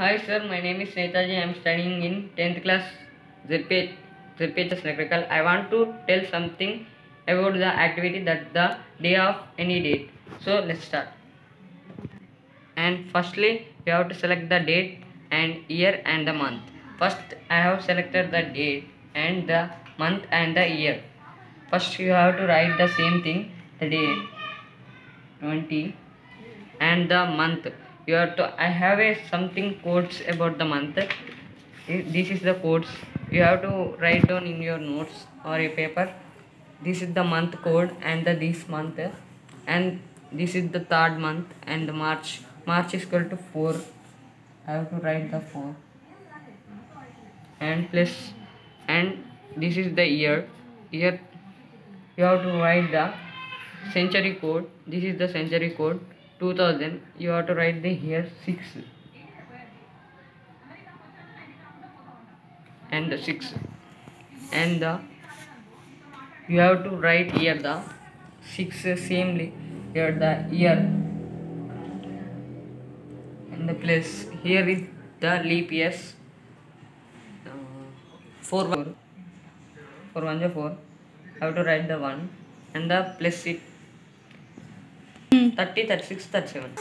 Hi sir, my name is Nethaji. I am studying in 10th class ZPHS Nakirekal. I want to tell something about the activity that the day of any date. So let's start. And firstly, you have to select the date and year and the month. First, I have selected the date and the month and the year. First, you have to write the same thing, the date 20 and the month you have to i have a something codes about the month. This is the codes you have to write down in your notes or a paper this is the month code and the this month and this is the third month and the march. March is equal to 4 i have to write the 4 and plus and this is the year. Year you have to write the century code. This is the century code 2000 you have to write the here 6 and the 6 and the you have to write here the 6 samely here the year. And the place here is the leap years. Uh, 4 one- for 1 4 have to write the 1 and the plus it 30 36 37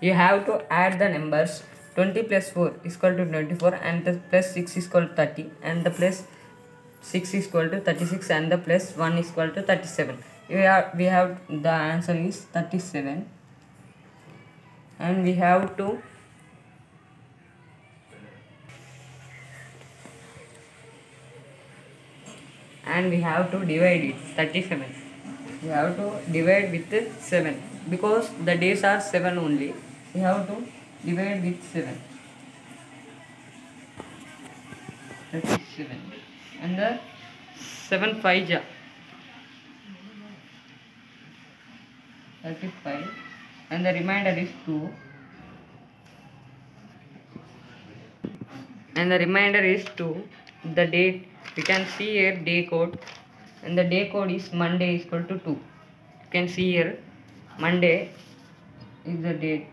you have to add the numbers. 20 plus 4 is equal to 24 and the plus 6 is equal to 30 and the plus 6 is equal to 36 and the plus 1 is equal to 37 we have we have the answer is 37 and we have to and we have to divide it 37 we have to divide with 7 because the days are 7 only. We have to divide with 7 37 and the 7 5 ja. 35 and the remainder is 2 and the remainder is 2 the date you can see here day code and the day code is monday is equal to 2 you can see here monday is the date.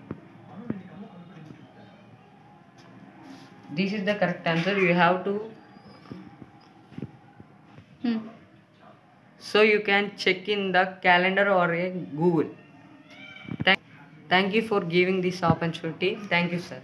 This is the correct answer you have to hmm. so you can check in the calendar or a google. Thank, thank you for giving this opportunity. Thank you sir